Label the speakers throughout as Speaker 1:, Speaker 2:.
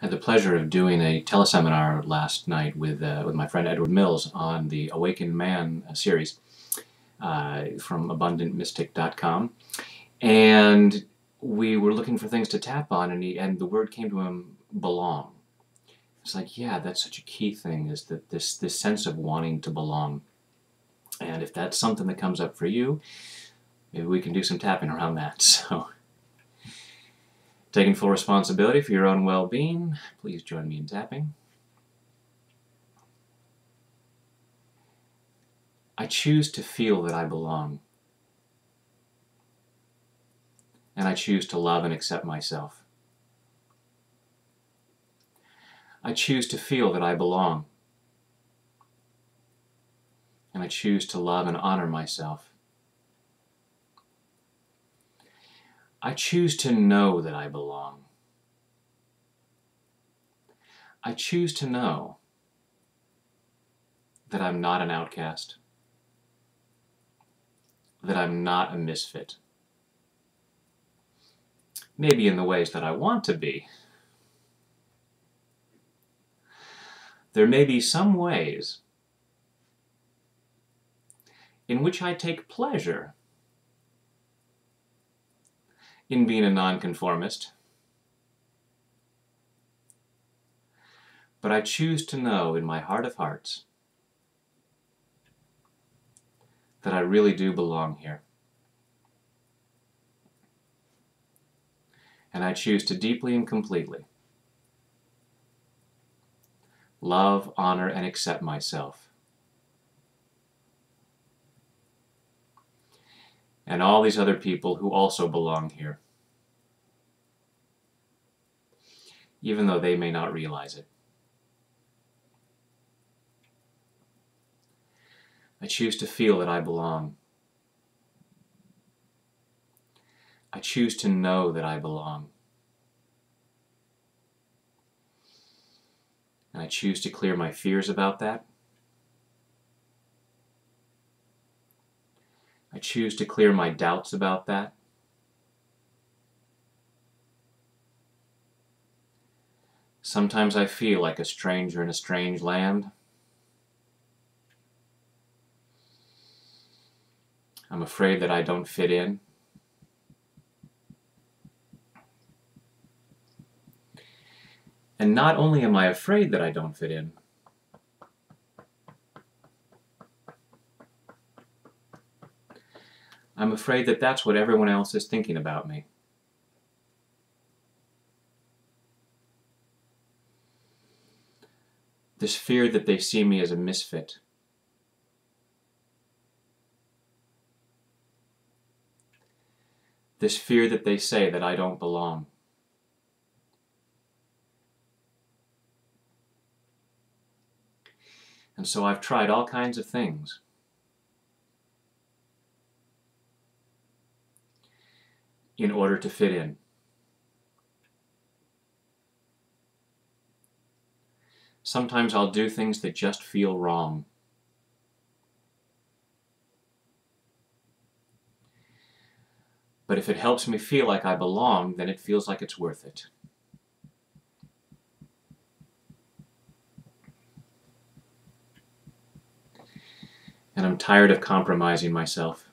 Speaker 1: had the pleasure of doing a teleseminar last night with, uh, with my friend Edward Mills on the Awakened Man uh, series uh, from abundantmystic.com. And we were looking for things to tap on, and, he, and the word came to him belong. It's like, yeah, that's such a key thing is that this, this sense of wanting to belong. And if that's something that comes up for you, maybe we can do some tapping around that. So. Taking full responsibility for your own well being, please join me in tapping. I choose to feel that I belong. And I choose to love and accept myself. I choose to feel that I belong. And I choose to love and honor myself. I choose to know that I belong. I choose to know that I'm not an outcast, that I'm not a misfit. Maybe in the ways that I want to be. There may be some ways in which I take pleasure in being a nonconformist. But I choose to know in my heart of hearts that I really do belong here. And I choose to deeply and completely love, honor, and accept myself. And all these other people who also belong here. even though they may not realize it. I choose to feel that I belong. I choose to know that I belong. And I choose to clear my fears about that. Choose to clear my doubts about that. Sometimes I feel like a stranger in a strange land. I'm afraid that I don't fit in. And not only am I afraid that I don't fit in, I'm afraid that that's what everyone else is thinking about me. this fear that they see me as a misfit. This fear that they say that I don't belong. And so I've tried all kinds of things. In order to fit in. Sometimes I'll do things that just feel wrong. But if it helps me feel like I belong, then it feels like it's worth it. And I'm tired of compromising myself.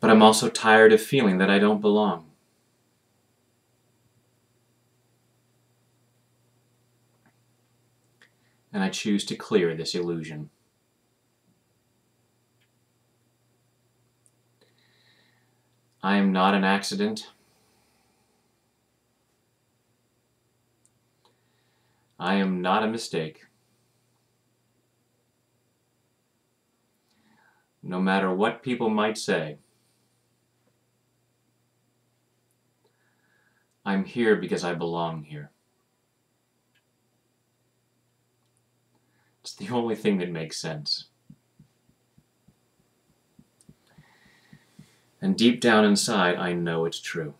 Speaker 1: But I'm also tired of feeling that I don't belong. and I choose to clear this illusion. I am not an accident. I am not a mistake. No matter what people might say, I'm here because I belong here. It's the only thing that makes sense. And deep down inside, I know it's true.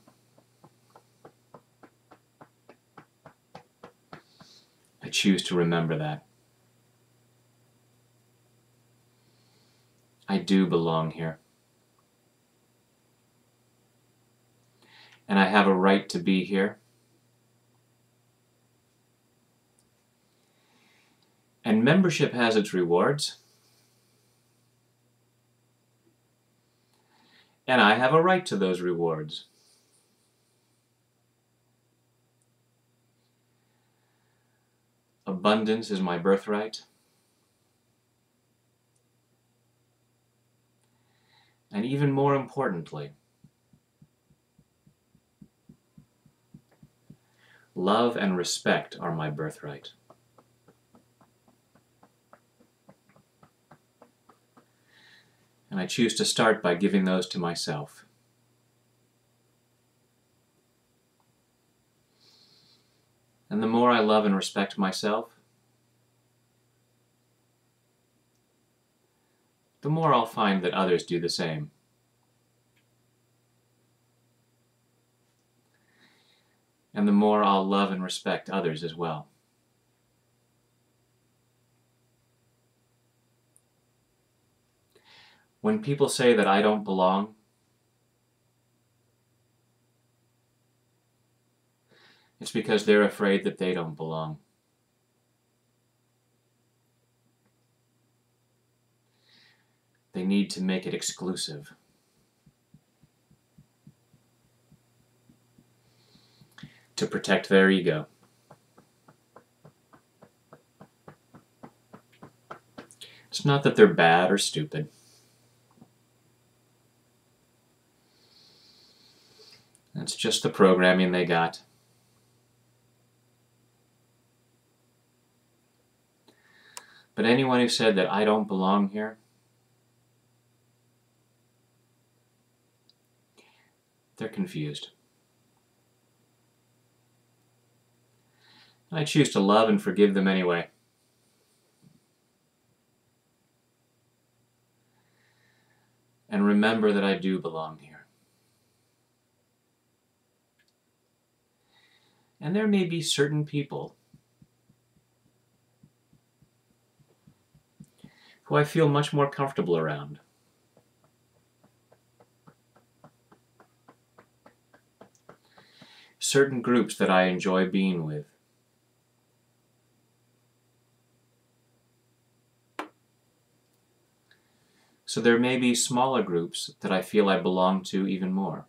Speaker 1: I choose to remember that. I do belong here. and I have a right to be here. And membership has its rewards. And I have a right to those rewards. Abundance is my birthright. And even more importantly, love and respect are my birthright. And I choose to start by giving those to myself. And the more I love and respect myself, the more I'll find that others do the same. And the more I'll love and respect others as well. When people say that I don't belong, it's because they're afraid that they don't belong. They need to make it exclusive. To protect their ego. It's not that they're bad or stupid. That's just the programming they got. But anyone who said that I don't belong here, they're confused. I choose to love and forgive them anyway. And remember that I do belong here. And there may be certain people who I feel much more comfortable around. Certain groups that I enjoy being with. So there may be smaller groups that I feel I belong to even more.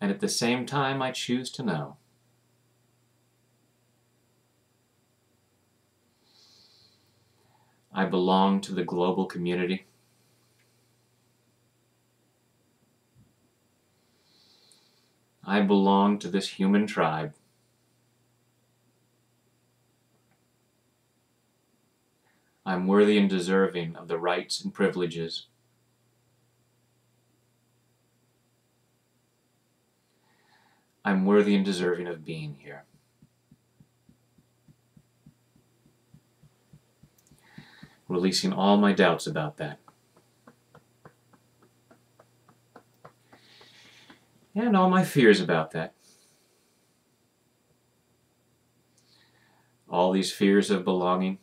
Speaker 1: And at the same time, I choose to know I belong to the global community. I belong to this human tribe. I'm worthy and deserving of the rights and privileges. I'm worthy and deserving of being here. releasing all my doubts about that. And all my fears about that. All these fears of belonging.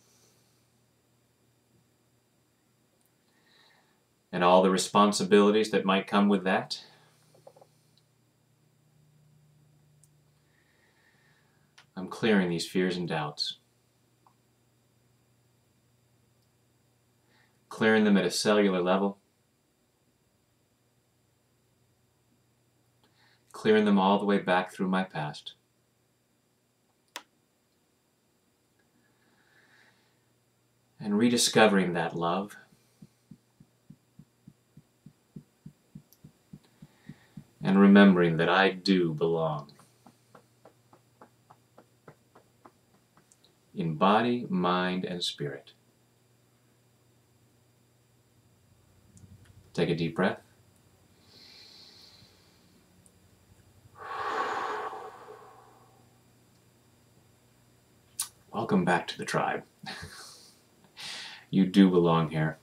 Speaker 1: And all the responsibilities that might come with that. I'm clearing these fears and doubts. clearing them at a cellular level, clearing them all the way back through my past. And rediscovering that love. And remembering that I do belong. In body, mind, and spirit. Take a deep breath. Welcome back to the tribe. you do belong here.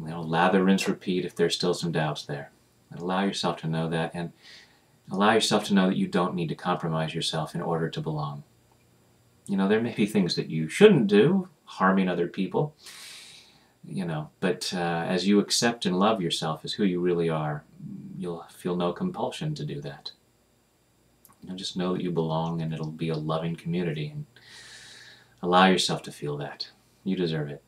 Speaker 1: You know, lather, rinse, repeat if there's still some doubts there. Allow yourself to know that and allow yourself to know that you don't need to compromise yourself in order to belong. You know, there may be things that you shouldn't do, harming other people. you know, but uh, as you accept and love yourself as who you really are, you'll feel no compulsion to do that. You know, just know that you belong and it'll be a loving community and allow yourself to feel that. You deserve it.